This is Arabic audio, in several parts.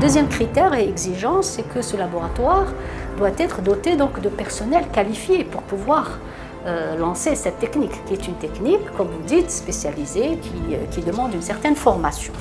Deuxième critère et exigence, c'est que ce laboratoire doit être doté donc de personnel qualifié pour pouvoir euh, lancer cette technique, qui est une technique, comme vous dites, spécialisée, qui, euh, qui demande une certaine formation.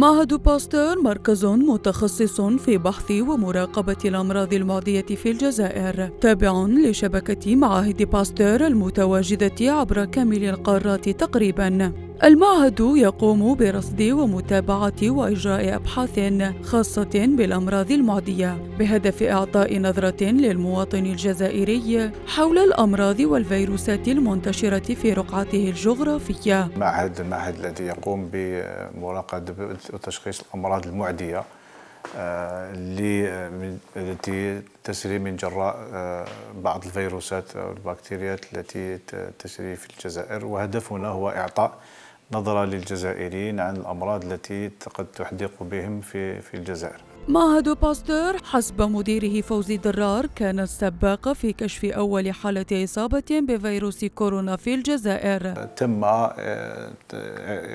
معهد باستور مركز متخصص في بحث ومراقبة الأمراض المعدية في الجزائر. تابع لشبكة معاهد باستور المتواجدة عبر كامل القارات تقريباً. المعهد يقوم برصد ومتابعة وإجراء أبحاث خاصة بالأمراض المعدية بهدف إعطاء نظرة للمواطن الجزائري حول الأمراض والفيروسات المنتشرة في رقعته الجغرافية. معهد المعهد الذي يقوم بمراقبة وتشخيص الأمراض المعدية آه، التي تسري من جراء آه، بعض الفيروسات أو البكتيريات التي تسري في الجزائر وهدفنا هو إعطاء نظرة للجزائريين عن الأمراض التي قد تحدق بهم في في الجزائر. معهد باستور حسب مديره فوزي درار كان السباق في كشف أول حالة إصابة بفيروس كورونا في الجزائر. تم آه،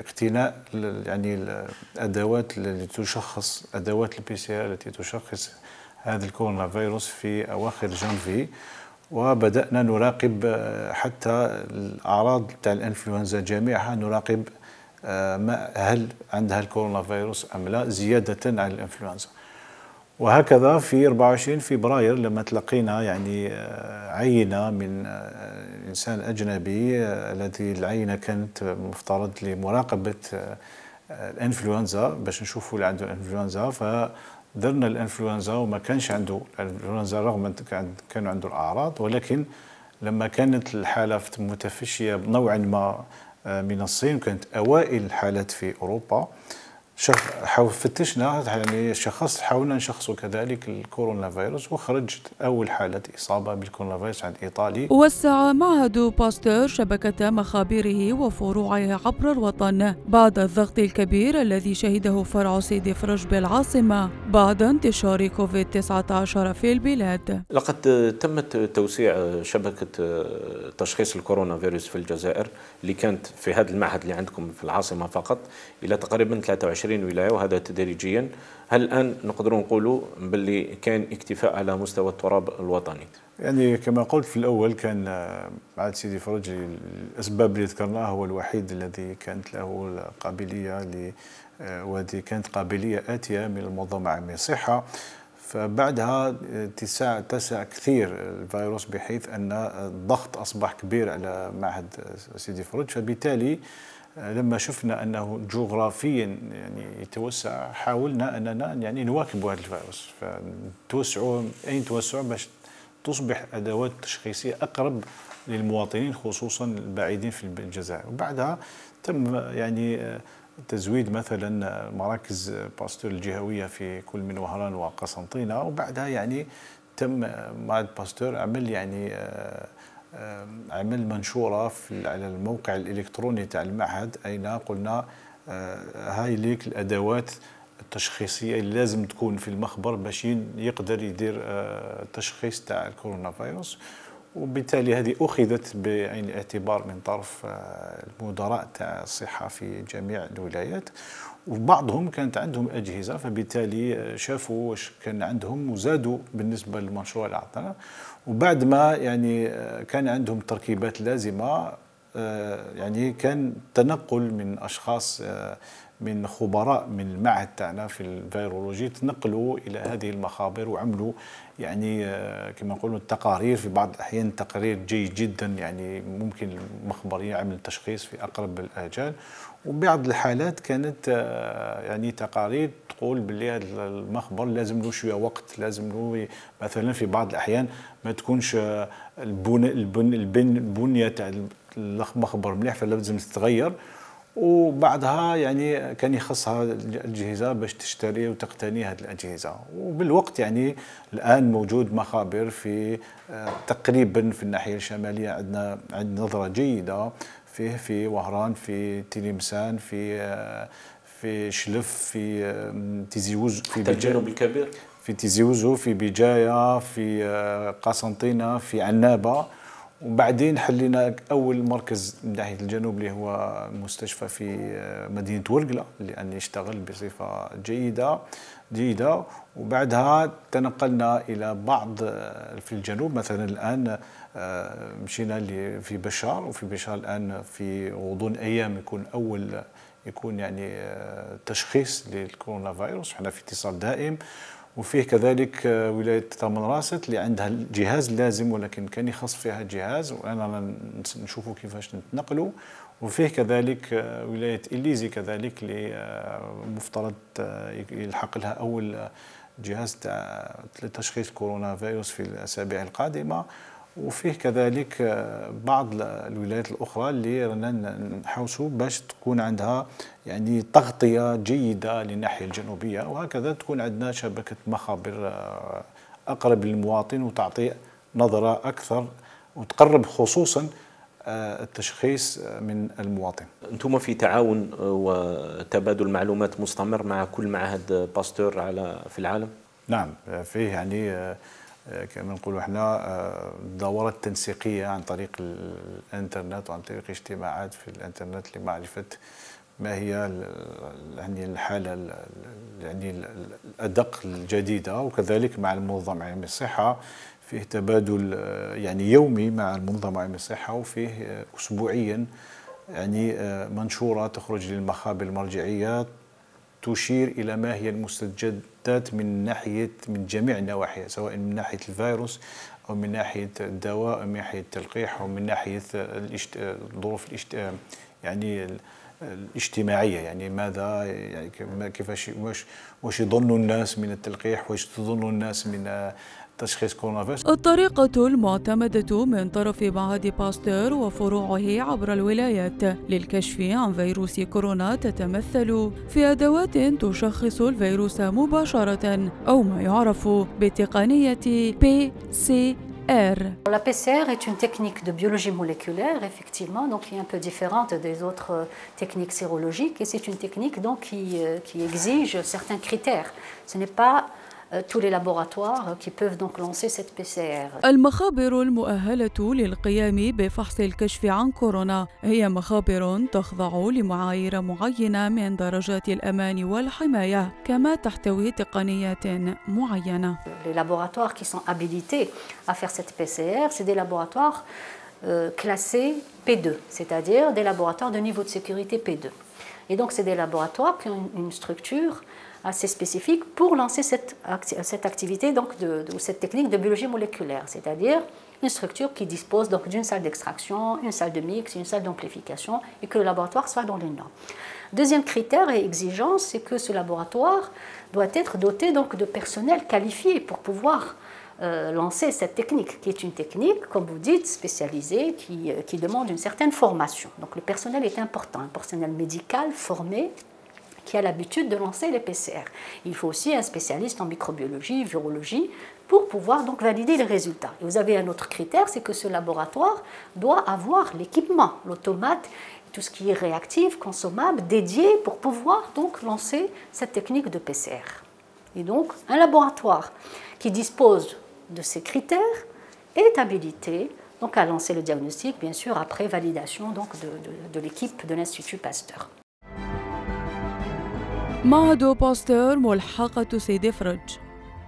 اقتناء يعني الأدوات التي تشخص أدوات ال PCR التي تشخص هذا الكورونا فيروس في أواخر جانفي. وبدأنا نراقب آه، حتى الأعراض تاع الإنفلونزا جميعها نراقب آه، ما هل عندها الكورونا فيروس أم لا زيادة عن الإنفلونزا. وهكذا في 24 فبراير لما تلقينا يعني آه، عينة من إنسان أجنبي الذي العينة كانت مفترض لمراقبة الإنفلونزا باش نشوفوا اللي عنده الإنفلونزا ف درنا الإنفلونزا وما كانش عنده الإنفلونزا رغم كانوا عنده الأعراض ولكن لما كانت الحالة متفشية نوعا ما آه، من الصين كانت أوائل الحالات في أوروبا حاول فتشنا يعني شخص حاولنا نشخصه كذلك الكورونا فيروس وخرجت أول حالة إصابة بالكورونا فيروس عند إيطالي. وسع معهد باستور شبكة مخابره وفروعه عبر الوطن. بعد الضغط الكبير الذي شهده فرع سيدي فرج بالعاصمة بعد انتشار كوفيد 19 في البلاد. لقد تمت توسيع شبكة تشخيص الكورونا فيروس في الجزائر اللي كانت في هذا المعهد اللي عندكم في العاصمة فقط إلى تقريبا 23 20 ولاية وهذا تدريجيا. هل الآن نقدروا نقولوا باللي كان اكتفاء على مستوى التراب الوطني؟ يعني كما قلت في الأول كان معهد سيدي فرج الأسباب اللي ذكرناها هو الوحيد الذي كانت له القابليه ل وهذه كانت قابلية آتية من المنظمة العالميه للصحة. فبعدها اتساع اتسع كثير الفيروس بحيث أن الضغط أصبح كبير على معهد سيدي فروج فبالتالي لما شفنا أنه جغرافيا يعني يتوسع حاولنا أننا يعني نواكب هذا الفيروس. فتوسعوا اي توسع باش تصبح أدوات تشخيصية أقرب للمواطنين خصوصا البعيدين في الجزائر. وبعدها تم يعني تزويد مثلا مراكز باستور الجهوية في كل من وهران وقسنطينة. وبعدها يعني تم معهد باستور عمل يعني عمل منشورة في على الموقع الإلكتروني تاع المعهد أين قلنا آه، هاي ليك الأدوات التشخيصية اللي لازم تكون في المخبر باش يقدر يدير التشخيص آه، تاع الكورونا فيروس. وبالتالي هذه أخذت بعين الاعتبار من طرف آه، المدراء تاع الصحة في جميع الولايات. وبعضهم كانت عندهم أجهزة فبالتالي شافوا واش كان عندهم وزادوا بالنسبة للمشروع اللي اعطانا وبعد ما يعني كان عندهم التركيبات اللازمه يعني كان تنقل من أشخاص من خبراء من المعهد تاعنا في الفيرولوجي تنقلوا إلى هذه المخابر وعملوا يعني كما نقولوا التقارير في بعض الأحيان تقارير جيد جدا يعني ممكن المخبر يعمل تشخيص في أقرب الآجال. وبعض الحالات كانت يعني تقارير تقول باللي هذا المخبر لازم له شوية وقت لازم له مثلا في بعض الأحيان ما تكونش البنيه البنية تاع المخبر مليح فلازم تتغير. وبعدها يعني كان يخصها الأجهزة باش تشتري وتقتني هذه الأجهزة. وبالوقت يعني الآن موجود مخابر في آه، تقريبا في الناحية الشمالية عندنا عندنا نظرة جيدة فيه في وهران في تلمسان في آه، في شلف في تيزيوز في الجنوب الكبير. في تيزي وزو في بجايه في قسنطينة في عنابة. وبعدين حلينا أول مركز من ناحية الجنوب اللي هو مستشفى في مدينة ورقلة لأن يشتغل بصفة جيدة جيدة. وبعدها تنقلنا إلى بعض في الجنوب. مثلا الآن آه، مشينا في بشار. وفي بشار الآن في غضون أيام يكون أول يكون يعني آه، تشخيص للكورونا فيروس. إحنا في اتصال دائم. وفيه كذلك آه، ولاية تامنراست اللي عندها الجهاز اللازم ولكن كان يخص فيها جهاز وأنا نشوفوا كيفاش نتنقلوا. وفيه كذلك ولاية إليزي كذلك اللي مفترض يلحق لها أول جهاز لتشخيص كورونا فيروس في الأسابيع القادمة. وفيه كذلك آه، بعض الولايات الأخرى اللي رانا نحوسوا باش تكون عندها يعني تغطية جيدة للناحية الجنوبية وهكذا تكون عندنا شبكة مخابر آه، أقرب للمواطن وتعطي نظرة أكثر وتقرب خصوصا آه، التشخيص من المواطن. أنتم في تعاون وتبادل معلومات مستمر مع كل معهد باستور على في العالم؟ نعم فيه يعني كما نقولوا إحنا آه، الدورات التنسيقية عن طريق الإنترنت وعن طريق اجتماعات في الإنترنت لمعرفة ما هي يعني الحالة يعني الأدق الجديدة وكذلك مع المنظمه العالميه للصحه فيه تبادل آه، يعني يومي مع المنظمه العالميه للصحه وفيه آه، اسبوعيا يعني منشورة تخرج للمخابر المرجعية تشير إلى ما هي المستجدات من ناحيه من جميع النواحي سواء من ناحية الفيروس أو من ناحية الدواء أو من ناحية التلقيح أو من ناحية الظروف يعني الاجتماعية. يعني ماذا؟ يعني كيفاش واش يظن الناس من التلقيح؟ واش تظن الناس من تشخيص كورونا فيروس الطريقة المعتمدة من طرف معهد باستور وفروعه عبر الولايات للكشف عن فيروس كورونا تتمثل في أدوات تشخص الفيروس مباشرة أو ما يعرف بتقنية PCR. La PCR est une technique de biologie moléculaire, effectivement, donc qui est un peu différente des autres techniques sérologiques, et c'est une technique donc qui, qui exige certains critères. Ce n'est pas Euh, tous les laboratoires qui peuvent donc lancer cette PCR. المخابر المؤهلة للقيام بفحص الكشف عن كورونا هي مخابر تخضع لمعايير معينة من درجات الأمان والحماية كما تحتوي تقنيات معينة. Les laboratoires qui sont habilités à faire cette PCR, c'est des laboratoires euh, classés P2, c'est-à-dire des laboratoires de niveau de sécurité P2. Et donc c'est des laboratoires qui ont une structure assez spécifique pour lancer cette, cette activité, donc de, cette technique de biologie moléculaire, c'est-à-dire une structure qui dispose donc d'une salle d'extraction, une salle de mix, une salle d'amplification et que le laboratoire soit dans les normes. Deuxième critère et exigence, c'est que ce laboratoire doit être doté donc de personnel qualifié pour pouvoir euh, lancer cette technique, qui est une technique, comme vous dites, spécialisée, qui, euh, qui demande une certaine formation. Donc le personnel est important, un personnel médical formé qui a l'habitude de lancer les PCR. Il faut aussi un spécialiste en microbiologie, virologie, pour pouvoir donc valider les résultats. Et vous avez un autre critère, c'est que ce laboratoire doit avoir l'équipement, l'automate, tout ce qui est réactif, consommable, dédié pour pouvoir donc lancer cette technique de PCR. Et donc, un laboratoire qui dispose de ces critères est habilité donc à lancer le diagnostic, bien sûr, après validation donc de, l'équipe de l'Institut Pasteur. معهد باستور ملحقة سيدي فرج.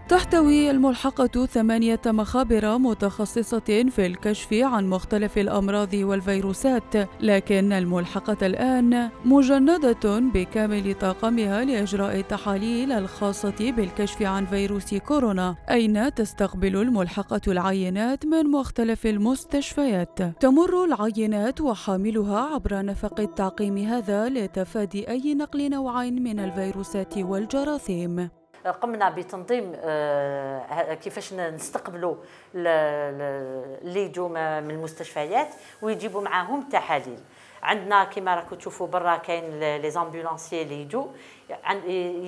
تحتوي الملحقة ثمانية مخابر متخصصة في الكشف عن مختلف الأمراض والفيروسات، لكن الملحقة الآن مجندة بكامل طاقمها لإجراء التحاليل الخاصة بالكشف عن فيروس كورونا، أين تستقبل الملحقة العينات من مختلف المستشفيات. تمر العينات وحاملها عبر نفق التعقيم هذا لتفادي أي نقل نوع من الفيروسات والجراثيم. قمنا بتنظيم آه، كيفاش نستقبلوا اللي يجوا من المستشفيات ويجيبوا معاهم التحاليل. عندنا كما راكم تشوفوا برا كاين لي زامبولانسيي اللي يجوا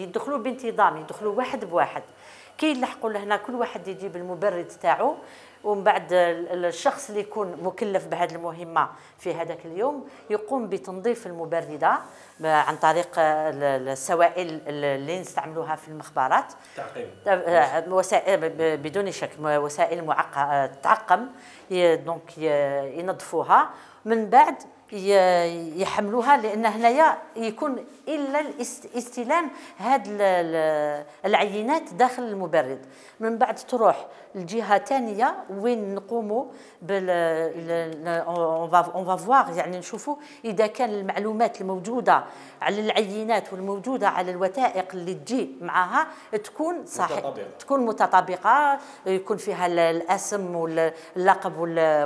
يدخلوا بانتظام يدخلوا واحد بواحد. كي يلحقوا لهنا كل واحد يجيب المبرد تاعو ومن بعد الشخص اللي يكون مكلف بهذه المهمة في هذاك اليوم يقوم بتنظيف المبرده عن طريق السوائل اللي نستعملوها في المخبرات. تعقيم. وسائل بدون شك وسائل معقمه تعقم دونك ينظفوها. من بعد يحملوها لأن هنايا يكون إلا استلام هاد العينات داخل المبرد. من بعد تروح لجهة ثانية وين نقوموا بال اون فوا يعني نشوفوا إذا كان المعلومات الموجودة على العينات والموجودة على الوثائق اللي تجي معها تكون صحيح تكون متطابقة يكون فيها الأسم واللقب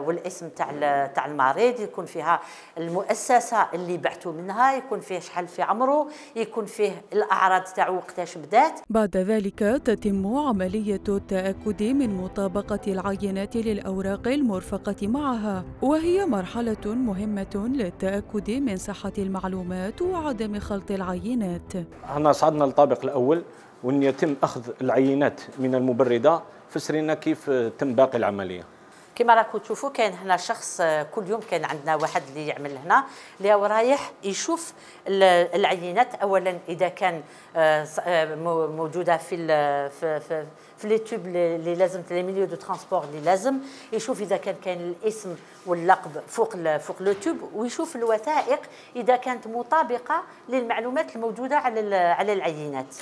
والاسم تاع تاع المريض يكون فيها المؤسسة اللي بعثوا منها يكون فيه شحال في عمره يكون فيه الأعراض تاعو وقتاش بدات. بعد ذلك تتم عملية التأكد من مطابقة العينات للأوراق المرفقة معها وهي مرحلة مهمة للتأكد من صحة المعلومات وعدم خلط العينات. هنا صعدنا للطابق الأول وإن يتم أخذ العينات من المبرده فسرنا كيف تم باقي العملية. كما راكم تشوفوا كاين هنا شخص آه، كل يوم كاين عندنا واحد اللي يعمل هنا اللي هو رايح يشوف العينات. اولا إذا كان آه، آه، موجودة في في في, في les tubes اللي لازم les milieux de transport اللي لازم يشوف إذا كان كاين الإسم واللقب فوق فوق le tube ويشوف الوثائق إذا كانت مطابقة للمعلومات الموجودة على على العينات.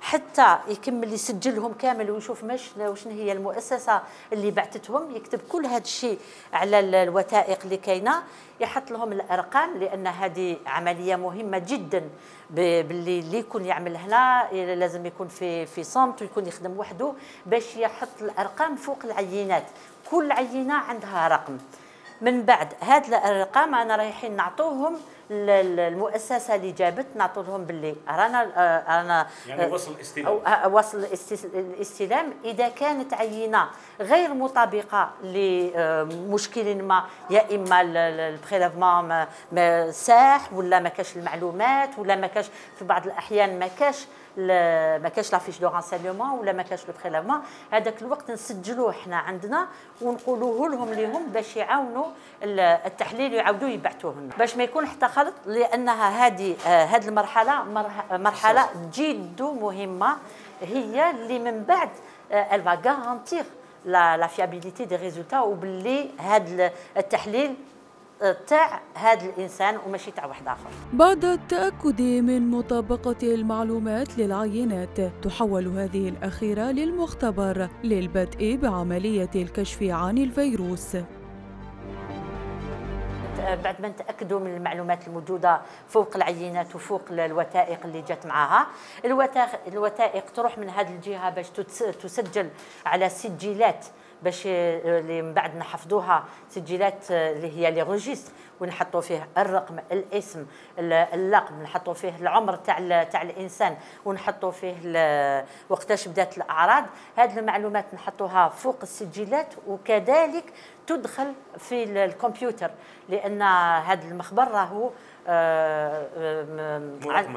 حتى يكمل يسجلهم كامل ويشوف مشنا وشنو هي المؤسسة اللي بعثتهم يكتب كل هذا الشيء على الوثائق اللي كاينة يحط لهم الأرقام لأن هذه عملية مهمة جدا باللي اللي يكون يعمل هنا لازم يكون في في صمت ويكون يخدم وحده باش يحط الأرقام فوق العينات. كل عينة عندها رقم. من بعد هاد الأرقام أنا رايحين نعطوهم المؤسسة اللي جابت نعطوا لهم باللي رانا رانا يعني وصل الاستلام. وصل الاستلام. إذا كانت عينة غير مطابقة لمشكل ما يا إما ال prélèvement ساح ولا ما كاش المعلومات ولا ما كاش في بعض الأحيان ما كاش ما كاش la fiche de renseignements ولا ما كاش le prélèvement هذاك الوقت نسجلوه حنا عندنا ونقولوه لهم ليهم باش يعاونوا التحليل ويعاودوا يبعثوه لنا. باش ما يكون حتى خلط لأنها هذه هذه المرحلة مرحلة جد مهمة. هي اللي من بعد elle va garantir la fiabilité des résultats وباللي هذا التحليل تاع هذا الإنسان وماشي تاع واحد آخر. بعد التأكد من مطابقة المعلومات للعينات تحول هذه الأخيرة للمختبر للبدء بعملية الكشف عن الفيروس. بعد ما نتأكدوا من المعلومات الموجودة فوق العينات وفوق الوثائق اللي جات الوثائق الوثائق تروح من هذه الجهة باش تسجل على سجلات باش اللي من بعد نحفظوها سجلات اللي هي لي روجيستر ونحطوا فيه الرقم الاسم اللقب نحطوا فيه العمر تاع تاع الإنسان ونحطوا فيه وقتاش بدات الأعراض. هذه المعلومات نحطوها فوق السجلات وكذلك تدخل في الكمبيوتر لأن هذا المخبر راهو آه، آه،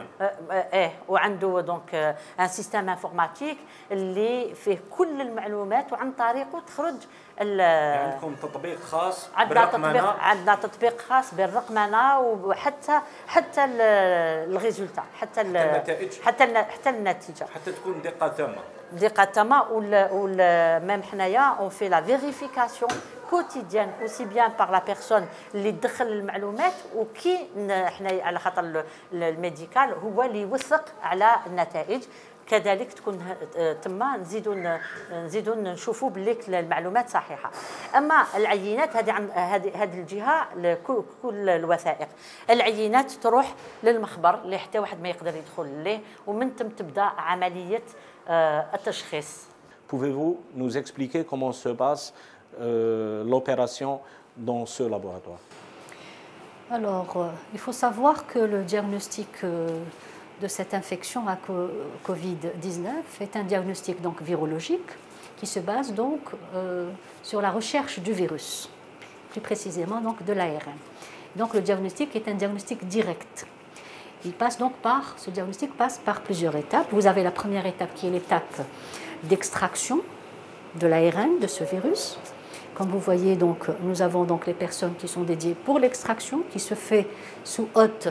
آه، إيه. وعنده donc un système informatique اللي فيه كل المعلومات وعن طريقه تخرج عندكم تطبيق خاص عندنا تطبيق عندنا تطبيق خاص بالرقمنة وحتى حتى ال résultat حتى النتائج. حتى حتى النتيجة. حتى تكون دقة تامه دقة تامه ولا même حنايا on fait la vérification quotidienne aussi bien par la personne اللي تدخل المعلومات وكي حنا على خاطر ال médical هو اللي يوثق على النتائج كذلك تكون تما نزيدوا نزيدوا نشوفوا باللي المعلومات صحيحه اما العينات هذه هذه هذه الجهه كل الوثائق العينات تروح للمخبر اللي حتى واحد ما يقدر يدخل ليه ومن ثم تبدا عمليه التشخيص Pouvez-vous nous expliquer comment se passe l'opération dans ce laboratoire Alors, euh, il faut savoir que le diagnostic euh, de cette infection à Covid-19 est un diagnostic donc virologique qui se base donc euh, sur la recherche du virus, plus précisément donc de l'ARN. Donc le diagnostic est un diagnostic direct. Il passe donc par, ce diagnostic passe par plusieurs étapes. Vous avez la première étape qui est l'étape d'extraction de l'ARN de ce virus. Comme vous voyez, donc, nous avons donc les personnes qui sont dédiées pour l'extraction, qui se fait sous hôte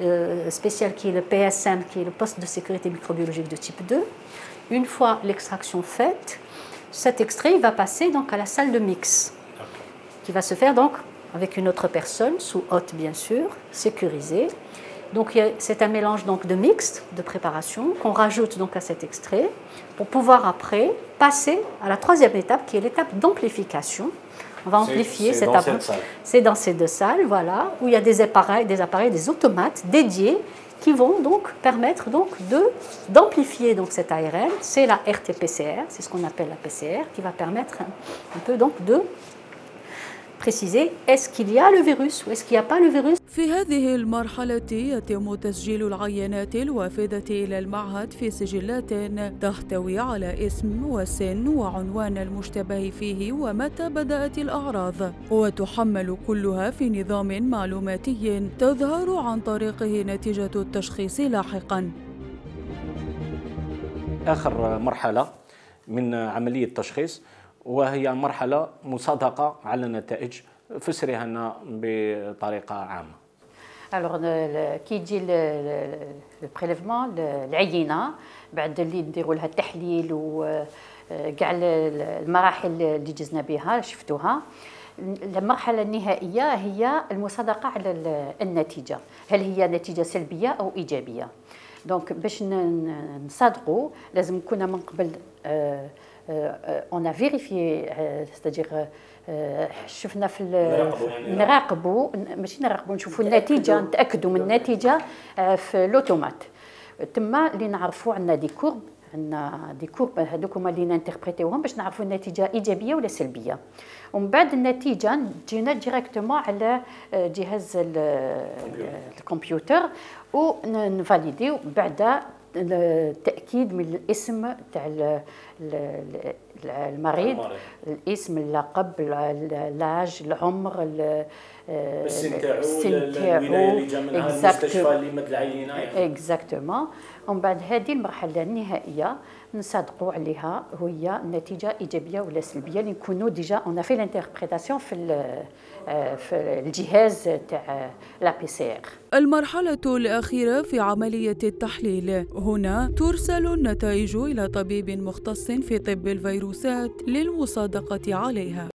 euh, spécial qui est le PSM, qui est le poste de sécurité microbiologique de type 2. Une fois l'extraction faite, cet extrait va passer donc à la salle de mix, qui va se faire donc avec une autre personne, sous hôte bien sûr, sécurisée. Donc c'est un mélange donc de mixte, de préparation, qu'on rajoute donc à cet extrait pour pouvoir après passer à la troisième étape qui est l'étape d'amplification. On va amplifier cette étape. C'est dans ces deux salles, voilà, où il y a des appareils, des appareils, des automates dédiés qui vont donc permettre donc de d'amplifier donc cet ARN. C'est la RT-PCR, c'est ce qu'on appelle la PCR, qui va permettre un peu donc de préciser est-ce qu'il y a le virus ou est-ce qu'il n'y a pas le virus. في هذه المرحلة يتم تسجيل العينات الوافدة إلى المعهد في سجلات تحتوي على اسم وسن وعنوان المشتبه فيه ومتى بدأت الأعراض وتحمل كلها في نظام معلوماتي تظهر عن طريقه نتيجة التشخيص لاحقا آخر مرحلة من عملية التشخيص وهي مرحلة مصادقة على النتائج فسريها لنا بطريقة عامة. alors كي يجي ال prélèvement العينه بعد اللي نديروا لها التحليل وكاع المراحل اللي جزنا بها شفتوها. المرحلة النهائية هي المصادقة على النتيجة. هل هي نتيجة سلبية أو إيجابية؟ donc باش نصادقوا لازم كنا من قبل آه on a vérifié c'est-à-dire شفنا في نراقبوا ماشي نراقبوا نشوفوا النتيجة نتأكدوا من النتيجة في l'automate تما اللي نعرفوا عندنا des courbes عندنا des courbes هذوك هما اللي ن interpréter وهم باش نعرفوا النتيجة إيجابية ولا سلبية. ومن بعد النتيجة تجينا directement على جهاز الكمبيوتر ون valider و بعد التاكيد من الاسم تاع المريض الاسم اللقب l'âge العمر السن تاعو جا منها المستشفى اللي مد العينه exactement ومن بعد هذه المرحلة النهائية نصدقوا عليها وهي نتيجة إيجابية ولا سلبية اللي نكونوا déjà on fait l'interprétation في في الجهاز تاع la PCR. المرحلة الأخيرة في عملية التحليل. هنا ترسل النتائج إلى طبيب مختص في طب الفيروسات للمصادقة عليها.